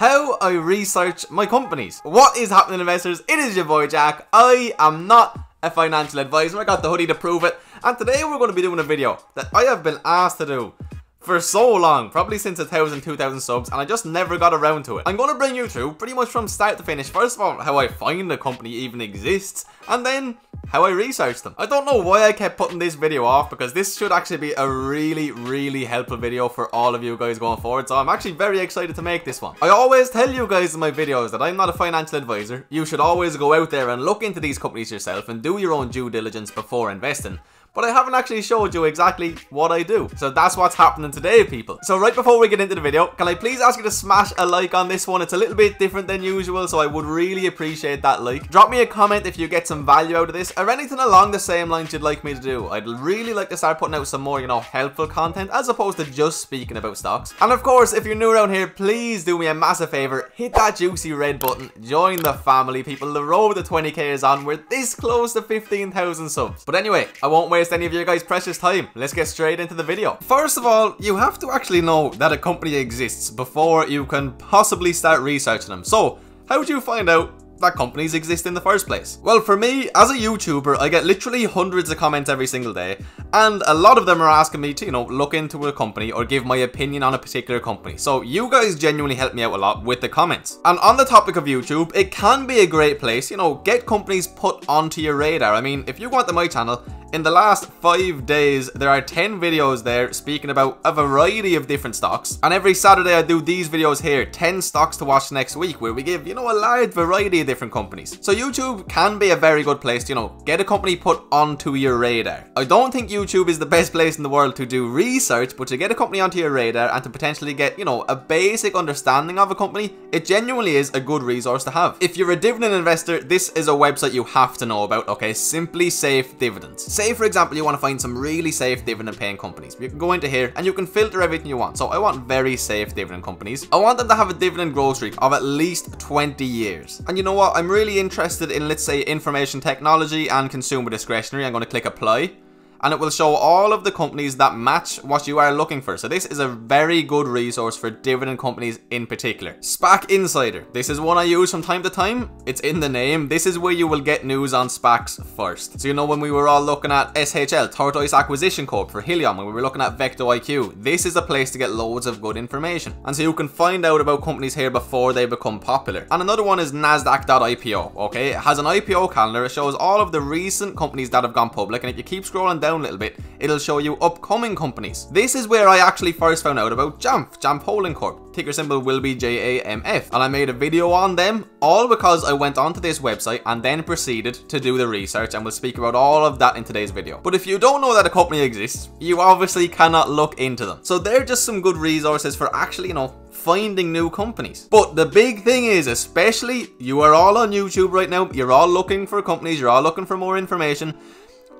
How I research my companies. What is happening investors? It is your boy Jack. I am not a financial advisor. I got the hoodie to prove it. And today we're going to be doing a video that I have been asked to do for so long, probably since 1000, 2000 subs, and I just never got around to it. I'm going to bring you through pretty much from start to finish. First of all, how I find a company even exists, and then how I researched them. I don't know why I kept putting this video off because this should actually be a really, really helpful video for all of you guys going forward. So I'm actually very excited to make this one. I always tell you guys in my videos that I'm not a financial advisor. You should always go out there and look into these companies yourself and do your own due diligence before investing but I haven't actually showed you exactly what I do. So that's what's happening today, people. So right before we get into the video, can I please ask you to smash a like on this one? It's a little bit different than usual, so I would really appreciate that like. Drop me a comment if you get some value out of this, or anything along the same lines you'd like me to do. I'd really like to start putting out some more, you know, helpful content, as opposed to just speaking about stocks. And of course, if you're new around here, please do me a massive favor, hit that juicy red button, join the family, people. The road to 20k is on. We're this close to 15,000 subs. But anyway, I won't wait waste any of your guys' precious time. Let's get straight into the video. First of all, you have to actually know that a company exists before you can possibly start researching them. So, how would you find out that companies exist in the first place? Well, for me, as a YouTuber, I get literally hundreds of comments every single day, and a lot of them are asking me to, you know, look into a company or give my opinion on a particular company. So you guys genuinely help me out a lot with the comments. And on the topic of YouTube, it can be a great place, you know, get companies put onto your radar. I mean, if you go onto my channel, in the last 5 days, there are 10 videos there speaking about a variety of different stocks. And every Saturday I do these videos here, 10 stocks to watch next week, where we give, you know, a large variety of different companies. So YouTube can be a very good place to, you know, get a company put onto your radar. I don't think YouTube is the best place in the world to do research, but to get a company onto your radar and to potentially get, you know, a basic understanding of a company, it genuinely is a good resource to have. If you're a dividend investor, this is a website you have to know about, okay? Simply Safe Dividends. Say, for example, you want to find some really safe dividend paying companies. You can go into here and you can filter everything you want. So I want very safe dividend companies. I want them to have a dividend growth streak of at least 20 years. And you know what? I'm really interested in, let's say, information technology and consumer discretionary. I'm going to click apply and it will show all of the companies that match what you are looking for. So this is a very good resource for dividend companies in particular. SPAC Insider. This is one I use from time to time. It's in the name. This is where you will get news on SPACs first. So you know when we were all looking at SHL, Tortoise Acquisition Corp for Hyliion, when we were looking at VectoIQ, this is a place to get loads of good information. And so you can find out about companies here before they become popular. And another one is NASDAQ.IPO, okay? It has an IPO calendar. It shows all of the recent companies that have gone public. And if you keep scrolling down down a little bit, it'll show you upcoming companies. This is where I actually first found out about Jamf, Jamf Holding Corp. Ticker symbol will be JAMF. And I made a video on them, all because I went onto this website and then proceeded to do the research and we'll speak about all of that in today's video. But if you don't know that a company exists, you obviously cannot look into them. So they're just some good resources for actually, you know, finding new companies. But the big thing is, especially you are all on YouTube right now, you're all looking for companies, you're all looking for more information.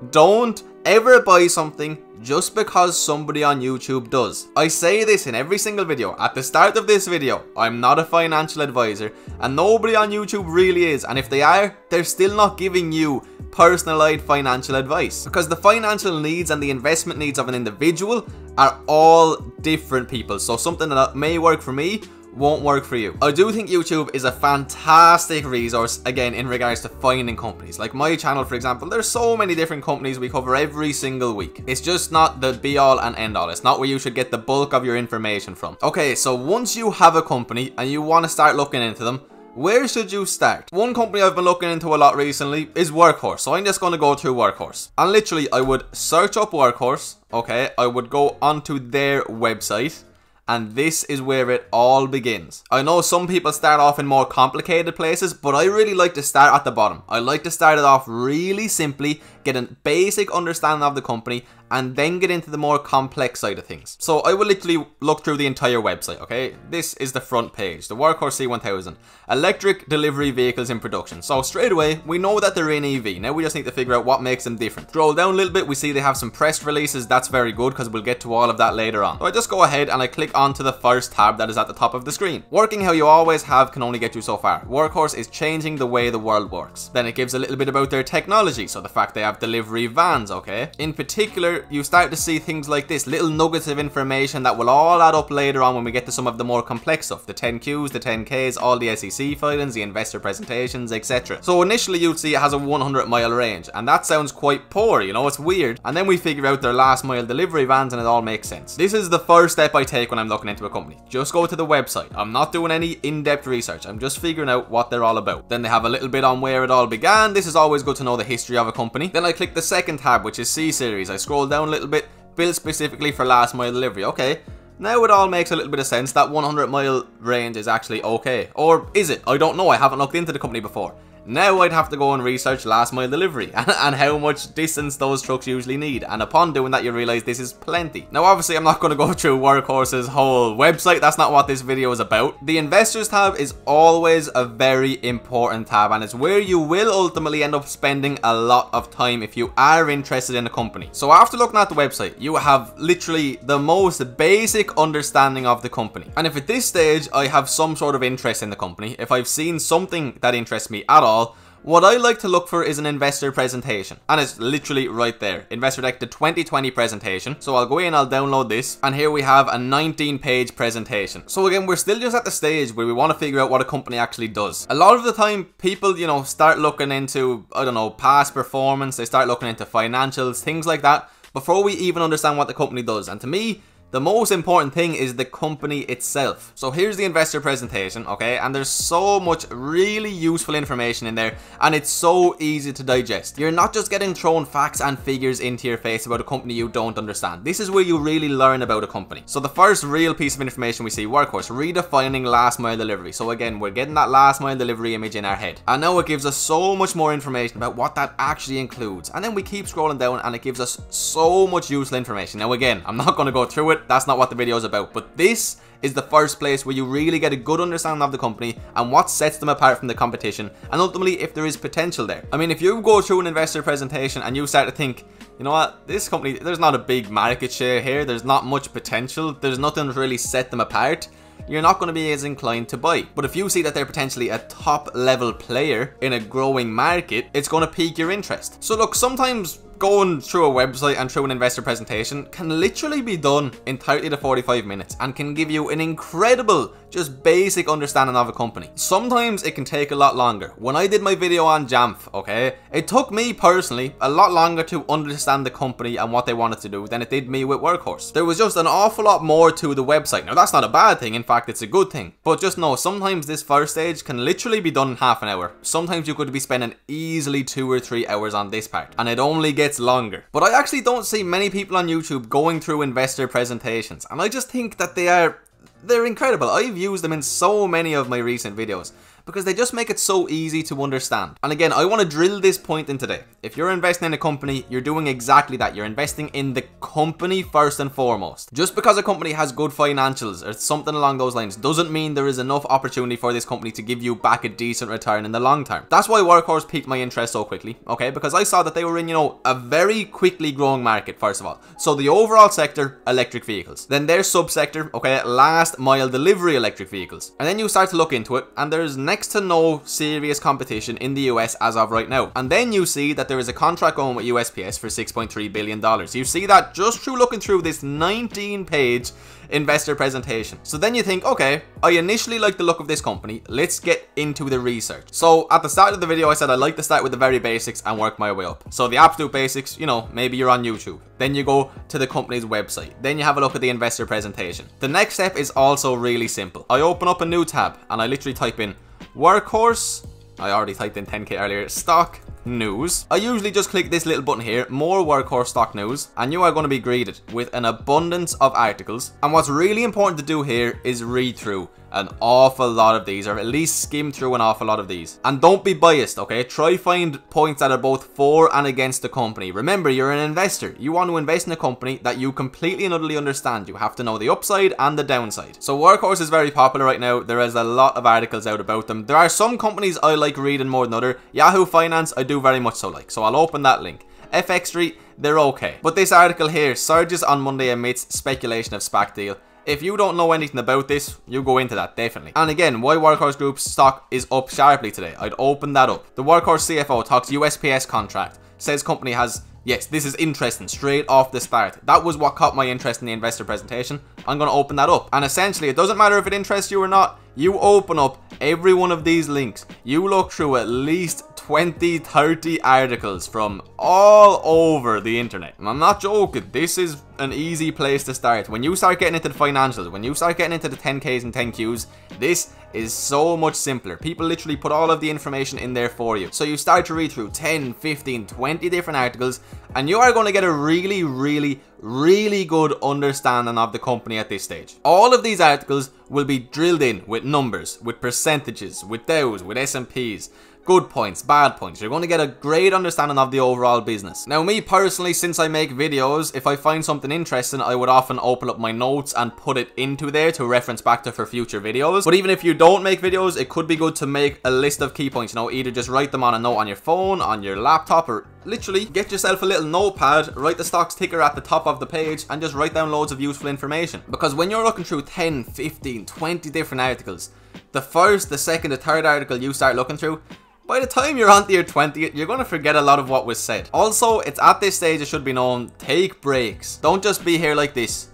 Don't ever buy something just because somebody on YouTube does. I say this in every single video. At the start of this video, I'm not a financial advisor and nobody on YouTube really is. And if they are, they're still not giving you personalized financial advice because the financial needs and the investment needs of an individual are all different people. So something that may work for me won't work for you. I do think YouTube is a fantastic resource, again, in regards to finding companies. Like my channel, for example, there's so many different companies we cover every single week. It's just not the be all and end all. It's not where you should get the bulk of your information from. Okay, so once you have a company and you want to start looking into them, where should you start? One company I've been looking into a lot recently is Workhorse. So I'm just going to go through Workhorse. And literally, I would search up Workhorse. Okay, I would go onto their website and this is where it all begins. I know some people start off in more complicated places, but I really like to start at the bottom. I like to start it off really simply, get a basic understanding of the company, and then get into the more complex side of things. So I will literally look through the entire website, okay? This is the front page, the Workhorse C1000. Electric delivery vehicles in production. So straight away, we know that they're in EV. Now we just need to figure out what makes them different. Scroll down a little bit, we see they have some press releases. That's very good because we'll get to all of that later on. So I just go ahead and I click onto the first tab that is at the top of the screen. Working how you always have can only get you so far. Workhorse is changing the way the world works. Then it gives a little bit about their technology. So the fact they have delivery vans, okay? In particular, you start to see things like this, little nuggets of information that will all add up later on when we get to some of the more complex stuff. The 10Qs, the 10Ks, all the SEC filings, the investor presentations, etc. So initially you'd see it has a 100 mile range, and that sounds quite poor, you know, it's weird. And then we figure out their last mile delivery vans and it all makes sense. This is the first step I take when I'm looking into a company. Just go to the website. I'm not doing any in-depth research, I'm just figuring out what they're all about. Then they have a little bit on where it all began, this is always good to know the history of a company. Then I click the second tab, which is C-Series. I scroll down a little bit, built specifically for last mile delivery. Okay, now it all makes a little bit of sense. That 100 mile range is actually okay. Or is it? I don't know. I haven't looked into the company before. Now I'd have to go and research last mile delivery and, how much distance those trucks usually need and upon doing that you realise this is plenty. Now obviously I'm not going to go through Workhorse's whole website, that's not what this video is about. The investors tab is always a very important tab and it's where you will ultimately end up spending a lot of time if you are interested in a company. So after looking at the website you have literally the most basic understanding of the company and if at this stage I have some sort of interest in the company, if I've seen something that interests me at all what I like to look for is an investor presentation. And it's literally right there. Investor Deck, the 2020 presentation. So I'll go in, I'll download this. And here we have a 19 page presentation. So again, we're still just at the stage where we want to figure out what a company actually does. A lot of the time, people, you know, start looking into, I don't know, past performance. They start looking into financials, things like that. Before we even understand what the company does. And to me, the most important thing is the company itself. So here's the investor presentation, okay? And there's so much really useful information in there and it's so easy to digest. You're not just getting thrown facts and figures into your face about a company you don't understand. This is where you really learn about a company. So the first real piece of information we see, Workhorse, redefining last mile delivery. So again, we're getting that last mile delivery image in our head. And now it gives us so much more information about what that actually includes. And then we keep scrolling down and it gives us so much useful information. Now again, I'm not going to go through it that's not what the video is about. But this is the first place where you really get a good understanding of the company and what sets them apart from the competition and ultimately if there is potential there. I mean, if you go through an investor presentation and you start to think, you know what, this company, there's not a big market share here, there's not much potential, there's nothing to really set them apart, you're not going to be as inclined to buy. But if you see that they're potentially a top level player in a growing market, it's going to pique your interest. So look, sometimes going through a website and through an investor presentation can literally be done in 30 to 45 minutes and can give you an incredible just basic understanding of a company. Sometimes it can take a lot longer. When I did my video on Jamf, okay, it took me personally a lot longer to understand the company and what they wanted to do than it did me with Workhorse. There was just an awful lot more to the website. Now that's not a bad thing, in fact it's a good thing. But just know, sometimes this first stage can literally be done in half an hour. Sometimes you could be spending easily two or three hours on this part. And it only gets longer. But I actually don't see many people on YouTube going through investor presentations. And I just think that they are they're incredible. I've used them in so many of my recent videos because they just make it so easy to understand. And again, I want to drill this point in today. If you're investing in a company, you're doing exactly that. You're investing in the company first and foremost. Just because a company has good financials or something along those lines doesn't mean there is enough opportunity for this company to give you back a decent return in the long term. That's why Workhorse piqued my interest so quickly, okay? Because I saw that they were in, you know, a very quickly growing market, first of all. So the overall sector, electric vehicles. Then their subsector, okay, last mile delivery electric vehicles. And then you start to look into it and there's next to no serious competition in the US as of right now. And then you see that there is a contract going with USPS for $6.3 billion. You see that just through looking through this 19 page investor presentation. So then you think, okay, I initially like the look of this company. Let's get into the research. So at the start of the video, I said I like to start with the very basics and work my way up. So the absolute basics, you know, maybe you're on YouTube. Then you go to the company's website. Then you have a look at the investor presentation. The next step is also really simple. I open up a new tab and I literally type in workhorse. I already typed in 10k earlier. Stock news. I usually just click this little button here, more workhorse stock news, and you are going to be greeted with an abundance of articles. And what's really important to do here is read through an awful lot of these, or at least skim through an awful lot of these. And don't be biased, okay? Try find points that are both for and against the company. Remember, you're an investor. You want to invest in a company that you completely and utterly understand. You have to know the upside and the downside. So Workhorse is very popular right now. There is a lot of articles out about them. There are some companies I like reading more than other. Yahoo Finance, I do very much so like. So I'll open that link. FX Street, they're okay. But this article here surges on Monday amidst speculation of SPAC deal. If you don't know anything about this, you go into that, definitely. And again, why Workhorse Group's stock is up sharply today. I'd open that up. The Workhorse CFO talks USPS contract. Says company has Yes, this is interesting straight off the start. That was what caught my interest in the investor presentation. I'm going to open that up. And essentially, it doesn't matter if it interests you or not. You open up every one of these links. You look through at least 20, 30 articles from all over the internet. And I'm not joking, this is an easy place to start. When you start getting into the financials, when you start getting into the 10Ks and 10Qs, this is so much simpler. People literally put all of the information in there for you. So you start to read through 10, 15, 20 different articles, and you are going to get a really, really, really good understanding of the company at this stage. All of these articles will be drilled in with numbers, with percentages, with Dows, with S&Ps, good points, bad points. You're going to get a great understanding of the overall business. Now me personally, since I make videos, if I find something interesting, I would often open up my notes and put it into there to reference back to for future videos. But even if you don't make videos, it could be good to make a list of key points, you know, either just write them on a note on your phone, on your laptop, or literally get yourself a little notepad, write the stocks ticker at the top of the page, and just write down loads of useful information. Because when you're looking through 10, 15, 20 different articles, the first, the second, the third article you start looking through, by the time you're on to your 20th, you're going to forget a lot of what was said. Also, it's at this stage it should be known, take breaks. Don't just be here like this.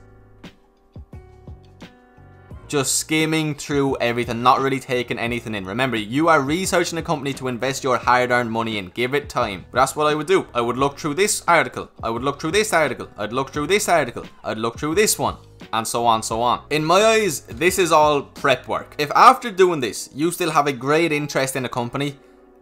Just skimming through everything, not really taking anything in. Remember, you are researching a company to invest your hard-earned money in. Give it time. But that's what I would do. I would look through this article. I would look through this article. I'd look through this article. I'd look through this one and so on so on. In my eyes, this is all prep work. If after doing this, you still have a great interest in a company,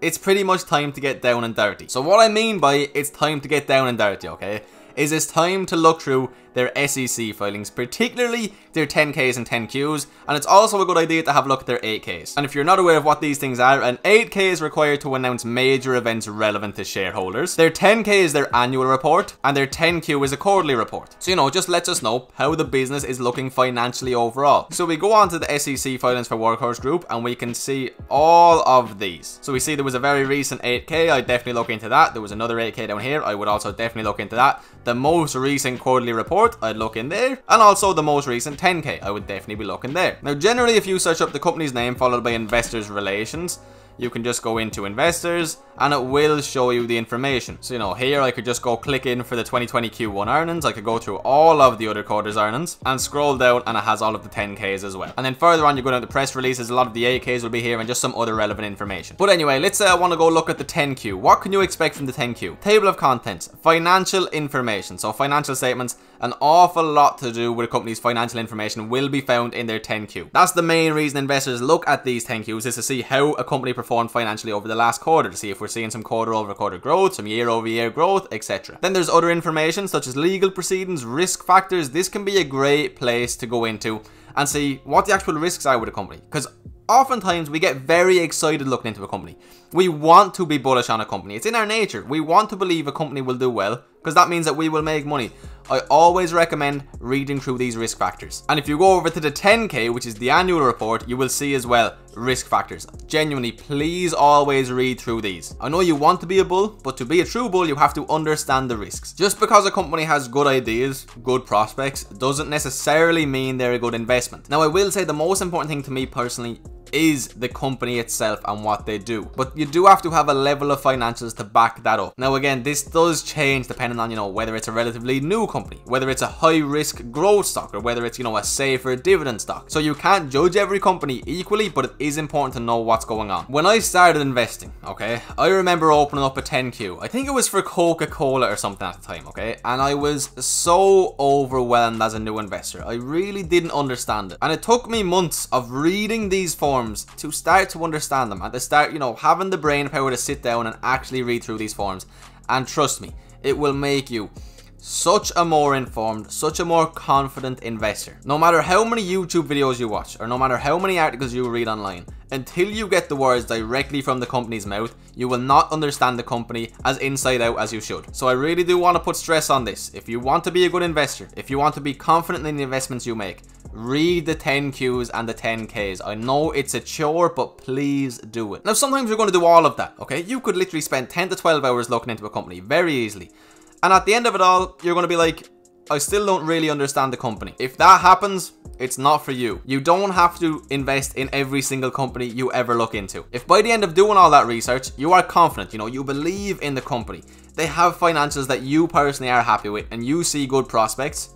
it's pretty much time to get down and dirty. So what I mean by it's time to get down and dirty, okay, is it's time to look through their SEC filings, particularly their 10Ks and 10Qs, and it's also a good idea to have a look at their 8Ks. And if you're not aware of what these things are, an 8K is required to announce major events relevant to shareholders. Their 10K is their annual report, and their 10Q is a quarterly report. So, you know, just lets us know how the business is looking financially overall. So we go on to the SEC filings for Workhorse Group, and we can see all of these. So we see there was a very recent 8K, I'd definitely look into that. There was another 8K down here, I would also definitely look into that. The most recent quarterly report, I'd look in there. And also the most recent 10k, I would definitely be looking there. Now generally if you search up the company's name followed by investors relations, you can just go into investors and it will show you the information. So, you know, here I could just go click in for the 2020 Q1 earnings. I could go through all of the other quarters earnings and scroll down and it has all of the 10Ks as well. And then further on, you go down to the press releases. A lot of the 8Ks will be here and just some other relevant information. But anyway, let's say uh, I want to go look at the 10Q. What can you expect from the 10Q? Table of contents, financial information. So financial statements, an awful lot to do with a company's financial information will be found in their 10Q. That's the main reason investors look at these 10Qs is to see how a company performed financially over the last quarter, to see if we're seeing some quarter over quarter growth, some year over year growth, etc. Then there's other information such as legal proceedings, risk factors. This can be a great place to go into and see what the actual risks are with a company. Because oftentimes we get very excited looking into a company. We want to be bullish on a company. It's in our nature. We want to believe a company will do well because that means that we will make money. I always recommend reading through these risk factors. And if you go over to the 10K, which is the annual report, you will see as well risk factors. Genuinely, please always read through these. I know you want to be a bull, but to be a true bull, you have to understand the risks. Just because a company has good ideas, good prospects, doesn't necessarily mean they're a good investment. Now, I will say the most important thing to me personally is the company itself and what they do. But you do have to have a level of financials to back that up. Now again, this does change depending on, you know, whether it's a relatively new company, whether it's a high risk growth stock, or whether it's, you know, a safer dividend stock. So you can't judge every company equally, but it is important to know what's going on. When I started investing, okay, I remember opening up a 10Q. I think it was for Coca-Cola or something at the time, okay? And I was so overwhelmed as a new investor. I really didn't understand it. And it took me months of reading these forms forms to start to understand them and to start, you know, having the brain power to sit down and actually read through these forms. And trust me, it will make you such a more informed, such a more confident investor. No matter how many YouTube videos you watch, or no matter how many articles you read online, until you get the words directly from the company's mouth, you will not understand the company as inside out as you should. So I really do want to put stress on this. If you want to be a good investor, if you want to be confident in the investments you make, read the 10Qs and the 10Ks. I know it's a chore, but please do it. Now, sometimes you're going to do all of that, okay? You could literally spend 10 to 12 hours looking into a company very easily. And at the end of it all, you're going to be like, I still don't really understand the company. If that happens, it's not for you. You don't have to invest in every single company you ever look into. If by the end of doing all that research, you are confident, you know, you believe in the company, they have financials that you personally are happy with, and you see good prospects,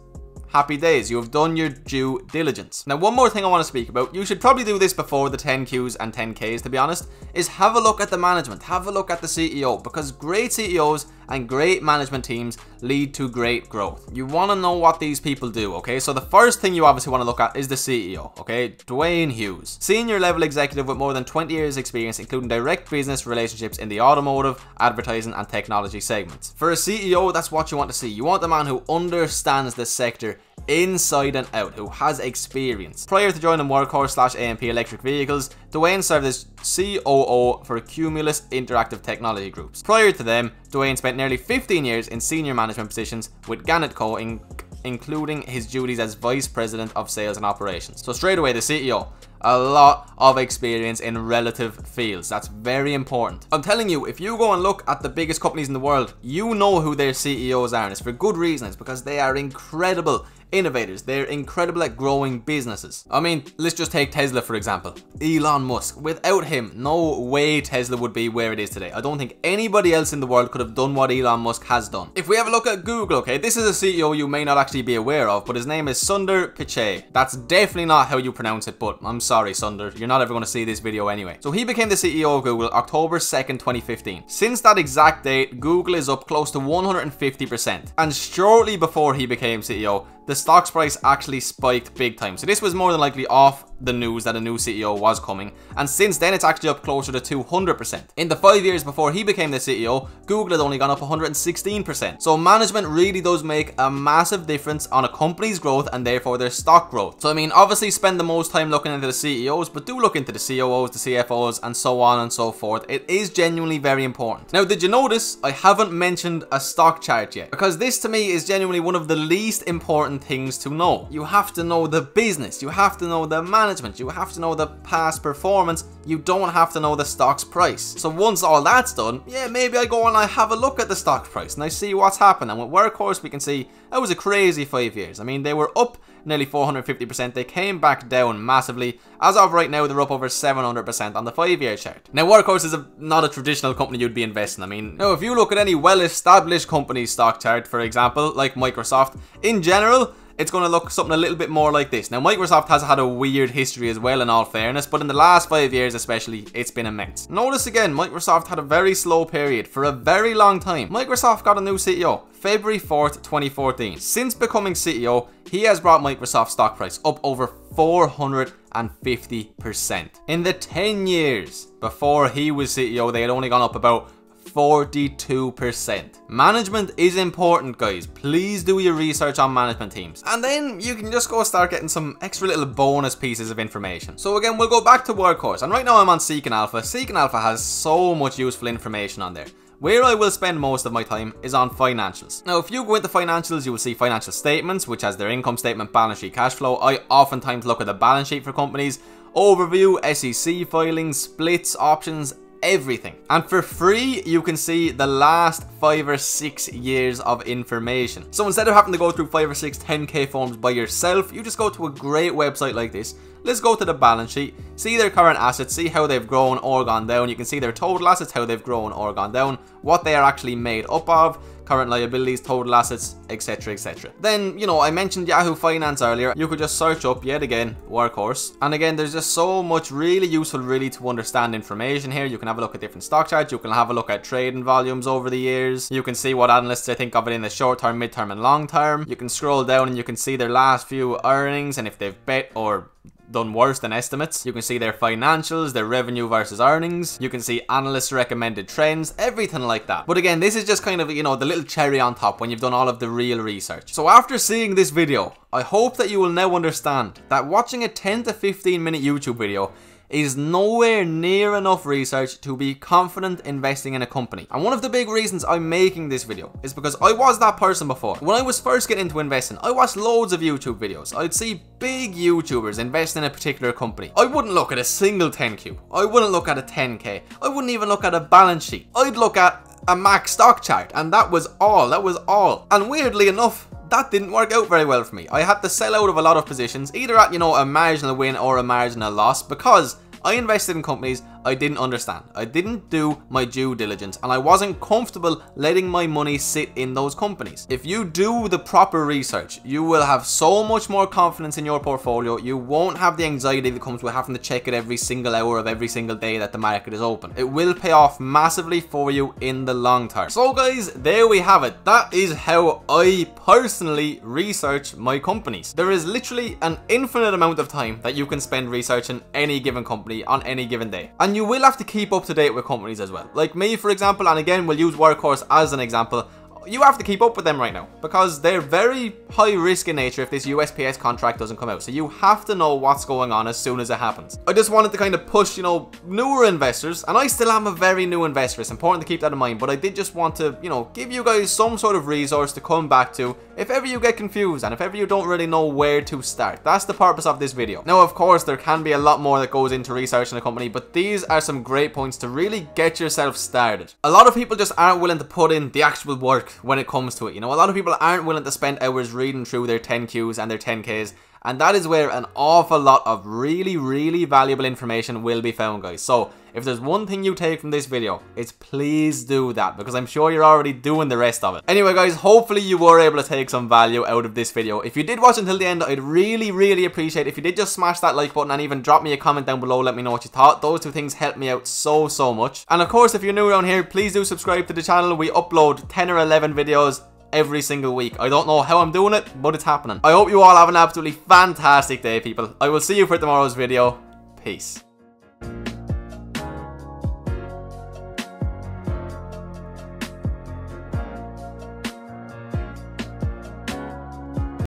Happy days, you have done your due diligence. Now, one more thing I want to speak about, you should probably do this before the 10Qs and 10Ks, to be honest, is have a look at the management, have a look at the CEO, because great CEOs and great management teams lead to great growth. You want to know what these people do, okay? So the first thing you obviously want to look at is the CEO, okay? Duane Hughes, senior level executive with more than 20 years experience, including direct business relationships in the automotive, advertising, and technology segments. For a CEO, that's what you want to see. You want the man who understands the sector inside and out, who has experience. Prior to joining Workhorse slash AMP Electric Vehicles, Duane served as COO for Cumulus Interactive Technology Groups. Prior to them, Duane spent nearly 15 years in senior management positions with Gannett Co. Inc including his duties as Vice President of Sales and Operations. So straight away, the CEO, a lot of experience in relative fields. That's very important. I'm telling you, if you go and look at the biggest companies in the world, you know who their CEOs are, and it's for good reasons, because they are incredible innovators. They're incredible at growing businesses. I mean, let's just take Tesla for example. Elon Musk. Without him, no way Tesla would be where it is today. I don't think anybody else in the world could have done what Elon Musk has done. If we have a look at Google, okay, this is a CEO you may not actually be aware of, but his name is Sundar Pichai. That's definitely not how you pronounce it, but I'm sorry, Sundar. You're not ever going to see this video anyway. So he became the CEO of Google October 2nd, 2015. Since that exact date, Google is up close to 150%. And shortly before he became CEO, the stock's price actually spiked big time. So this was more than likely off the news that a new CEO was coming, and since then it's actually up closer to 200%. In the five years before he became the CEO, Google had only gone up 116%. So management really does make a massive difference on a company's growth and therefore their stock growth. So I mean, obviously spend the most time looking into the CEOs, but do look into the COOs, the CFOs, and so on and so forth. It is genuinely very important. Now, did you notice I haven't mentioned a stock chart yet? Because this to me is genuinely one of the least important things to know. You have to know the business, you have to know the management, management. You have to know the past performance. You don't have to know the stock's price. So once all that's done, yeah, maybe I go and I have a look at the stock price and I see what's happened. And with Workhorse, we can see that was a crazy five years. I mean, they were up nearly 450%. They came back down massively. As of right now, they're up over 700% on the five-year chart. Now, Workhorse is a, not a traditional company you'd be investing. I mean, now if you look at any well-established company's stock chart, for example, like Microsoft, in general, it's going to look something a little bit more like this. Now, Microsoft has had a weird history as well, in all fairness, but in the last five years especially, it's been immense. Notice again, Microsoft had a very slow period for a very long time. Microsoft got a new CEO, February 4th, 2014. Since becoming CEO, he has brought Microsoft stock price up over 450%. In the 10 years before he was CEO, they had only gone up about 42%. Management is important, guys. Please do your research on management teams. And then you can just go start getting some extra little bonus pieces of information. So again, we'll go back to Workhorse. And right now I'm on Seeking Alpha. Seeking Alpha has so much useful information on there. Where I will spend most of my time is on financials. Now, if you go into financials, you will see financial statements, which has their income statement, balance sheet, cash flow. I oftentimes look at the balance sheet for companies, overview, SEC filings, splits, options, everything. And for free, you can see the last five or six years of information. So instead of having to go through five or six 10k forms by yourself, you just go to a great website like this. Let's go to the balance sheet, see their current assets, see how they've grown or gone down. You can see their total assets, how they've grown or gone down, what they are actually made up of, current liabilities, total assets, etc, etc. Then, you know, I mentioned Yahoo Finance earlier. You could just search up, yet again, Workhorse. And again, there's just so much really useful really to understand information here. You can have a look at different stock charts. You can have a look at trading volumes over the years. You can see what analysts they think of it in the short term, mid term, and long term. You can scroll down and you can see their last few earnings and if they've bet or done worse than estimates. You can see their financials, their revenue versus earnings. You can see analysts recommended trends, everything like that. But again, this is just kind of, you know, the little cherry on top when you've done all of the real research. So after seeing this video, I hope that you will now understand that watching a 10 to 15 minute YouTube video is nowhere near enough research to be confident investing in a company. And one of the big reasons I'm making this video is because I was that person before. When I was first getting into investing, I watched loads of YouTube videos. I'd see big YouTubers invest in a particular company. I wouldn't look at a single 10Q. I wouldn't look at a 10K. I wouldn't even look at a balance sheet. I'd look at a max stock chart and that was all that was all and weirdly enough that didn't work out very well for me. I had to sell out of a lot of positions, either at, you know, a marginal win or a marginal loss, because I invested in companies I didn't understand. I didn't do my due diligence and I wasn't comfortable letting my money sit in those companies. If you do the proper research, you will have so much more confidence in your portfolio. You won't have the anxiety that comes with having to check it every single hour of every single day that the market is open. It will pay off massively for you in the long term. So guys, there we have it. That is how I personally research my companies. There is literally an infinite amount of time that you can spend researching any given company on any given day. And you will have to keep up to date with companies as well. Like me, for example, and again, we'll use Workhorse as an example you have to keep up with them right now because they're very high risk in nature if this USPS contract doesn't come out. So you have to know what's going on as soon as it happens. I just wanted to kind of push, you know, newer investors, and I still am a very new investor. It's important to keep that in mind, but I did just want to, you know, give you guys some sort of resource to come back to if ever you get confused and if ever you don't really know where to start. That's the purpose of this video. Now, of course, there can be a lot more that goes into researching a company, but these are some great points to really get yourself started. A lot of people just aren't willing to put in the actual work when it comes to it. You know, a lot of people aren't willing to spend hours reading through their 10Qs and their 10Ks and that is where an awful lot of really, really valuable information will be found, guys. So, if there's one thing you take from this video, it's please do that, because I'm sure you're already doing the rest of it. Anyway, guys, hopefully you were able to take some value out of this video. If you did watch until the end, I'd really, really appreciate if you did just smash that like button and even drop me a comment down below, let me know what you thought. Those two things help me out so, so much. And of course, if you're new around here, please do subscribe to the channel. We upload 10 or 11 videos every single week. I don't know how I'm doing it, but it's happening. I hope you all have an absolutely fantastic day, people. I will see you for tomorrow's video. Peace.